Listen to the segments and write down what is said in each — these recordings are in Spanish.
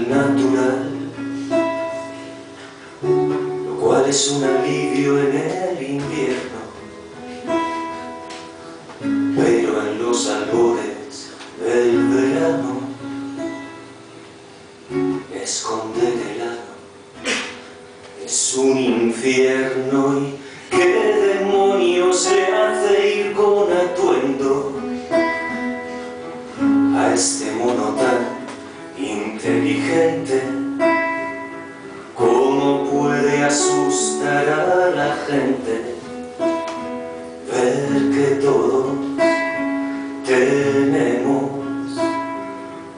al natural, lo cual es un alivio en el invierno, pero en los albores del verano esconde el helado, es un infierno y inteligente. ¿Cómo puede asustar a la gente ver que todos tenemos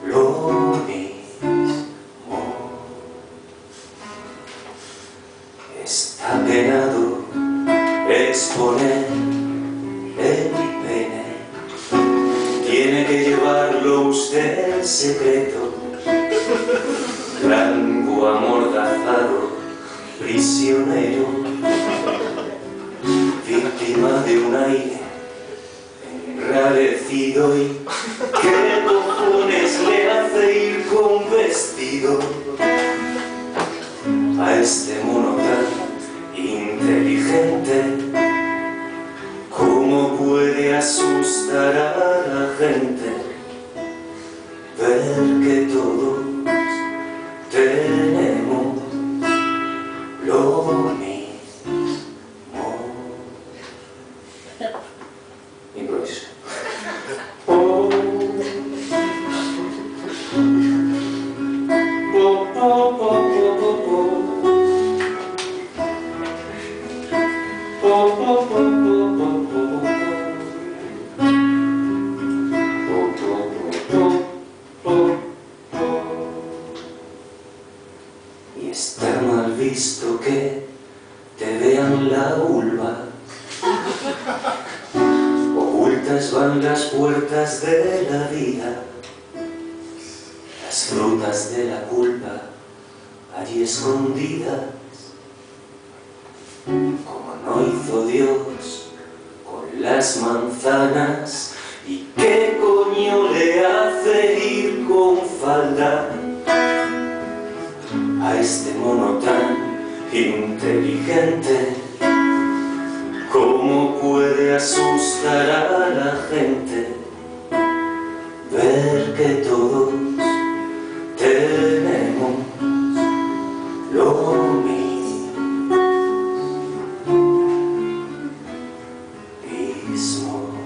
lo mismo? Está penado exponer el pene. Tiene que llevarlo usted en secreto prisionero Víctima de un aire enrarecido Y ¿qué cojones le hace ir con vestido? A este mono tan inteligente ¿Cómo puede asustar a la gente Improviso. Y está mal visto que te vean la vulva Van las puertas de la vida Las frutas de la culpa allí escondidas Como no hizo Dios con las manzanas ¿Y qué coño le hace ir con falda a este mono tan inteligente? ¿Cómo puede asustar a la gente ver que todos tenemos lo mismo? Está